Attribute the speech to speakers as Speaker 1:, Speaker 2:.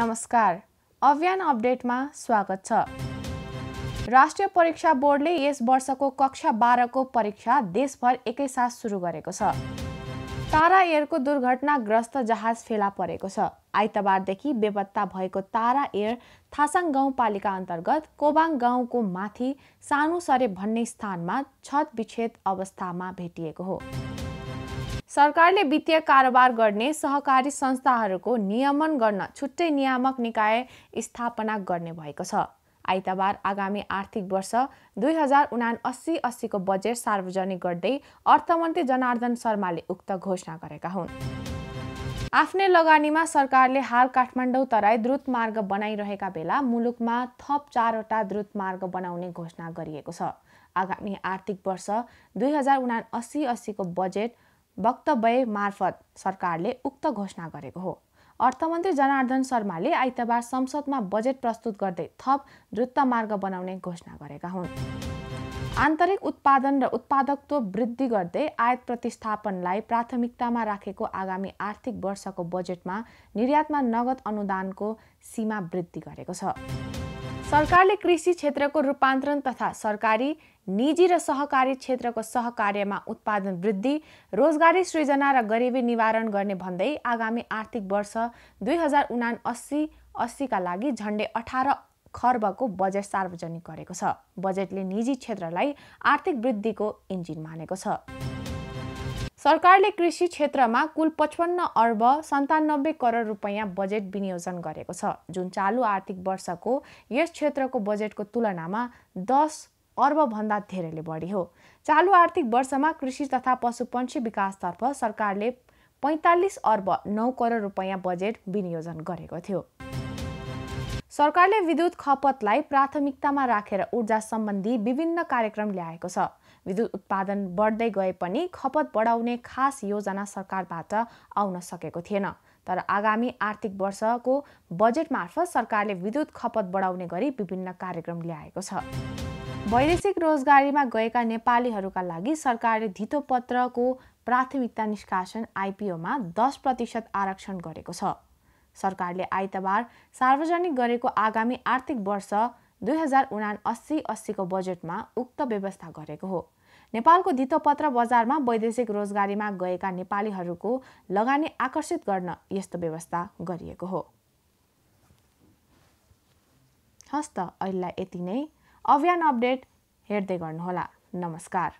Speaker 1: नमस्कार। अभियान अपडेटमा स्वागत छ। राष्ट्रिय परीक्षा बोर्डले यस वर्षको कक्षा बाह्रको परीक्षा देशभर एकैसाथ सुरु गरेको छ। तारा एयरको दुर्घटनाग्रस्त जहाज फेला परेको छ। आइतबारदेखि बेपत्ता भएको तारा एयर थासाङ गाउँपालिका अन्तर्गत कोबाङ गाउँको माथि सानो सरे भन्ने स्थानमा छत विच्छेद अवस्थामा भेटिएको हो। सरकारले वित्तीय कारोबार गर्ने सहकारी संस्थाहरूको नियमन गर्न छुट्टै नियामक निकाय स्थापना गर्ने भएको छ। आइतबार आगामी आर्थिक वर्ष दुई हजार उना अस्सी अस्सीको बजेट सार्वजनिक गर्दै अर्थमन्त्री जनार्दन शर्माले उक्त घोषणा गरेका हुन्। आफ्नै लगानीमा सरकारले हाल काठमाडौँ तराई द्रुत मार्ग बनाइरहेका बेला मुलुकमा थप चारवटा द्रुत मार्ग बनाउने घोषणा गरिएको छ। आगामी आर्थिक वर्ष दुई हजार उना अस्सी अस्सीको बजेट वक्तव्य मार्फत सरकारले उक्त घोषणा गरेको हो। अर्थमन्त्री जनार्दन शर्माले आइतबार संसदमा बजेट प्रस्तुत गर्दै थप द्रुत मार्ग बनाउने घोषणा गरेका हुन्। आन्तरिक उत्पादन र उत्पादकत्व वृद्धि गर्दै आयात प्रतिस्थापनलाई प्राथमिकतामा राखेको आगामी आर्थिक वर्षको बजेटमा निर्यातमा नगद अनुदानको सीमा वृद्धि गरेको छ। सरकारले कृषि क्षेत्रको रूपान्तरण तथा सरकारी निजी र सहकारी क्षेत्रको सहकार्यमा उत्पादन वृद्धि रोजगारी सृजना र गरिबी निवारण गर्ने भन्दै आगामी आर्थिक वर्ष दुई हजार उना अस्सी अस्सीका लागि झन्डै अठार खर्बको बजेट सार्वजनिक गरेको छ। बजेटले निजी क्षेत्रलाई आर्थिक वृद्धिको इन्जिन मानेको छ। सरकारले कृषि क्षेत्रमा कुल पचपन्न अर्ब सन्तानब्बे करोड रुपियाँ बजेट विनियोजन गरेको छ। जुन चालु आर्थिक वर्षको यस क्षेत्रको बजेटको तुलनामा दस अर्बभन्दा धेरैले बढी हो। चालु आर्थिक वर्षमा कृषि तथा पशुपन्छी विकासतर्फ सरकारले पैँतालिस अर्ब नौ करोड रुपियाँ बजेट विनियोजन गरेको थियो। सरकारले विद्युत खपतलाई प्राथमिकतामा राखेर ऊर्जा सम्बन्धी विभिन्न कार्यक्रम ल्याएको छ। विद्युत उत्पादन बढ्दै गए पनि खपत बढाउने खास योजना सरकारबाट आउन सकेको थिएन। तर आगामी आर्थिक वर्षको बजेट मार्फत सरकारले विद्युत खपत बढाउने गरी विभिन्न कार्यक्रम ल्याएको छ। वैदेशिक रोजगारीमा गएका नेपालीहरूका लागि सरकारले धितोपत्रको प्राथमिकता निष्कासन आइपिओमा दस प्रतिशत आरक्षण गरेको छ। सरकारले आइतबार सार्वजनिक गरेको आगामी आर्थिक वर्ष दुई हजार उना अस्सी अस्सीको बजेटमा उक्त व्यवस्था गरेको हो। नेपालको धितोपत्र बजारमा वैदेशिक रोजगारीमा गएका नेपालीहरूको लगानी आकर्षित गर्न यस्तो व्यवस्था गरिएको हो। हस्त अहिले यति नै। अभियान अपडेट हेर्दै गर्नुहोला। नमस्कार।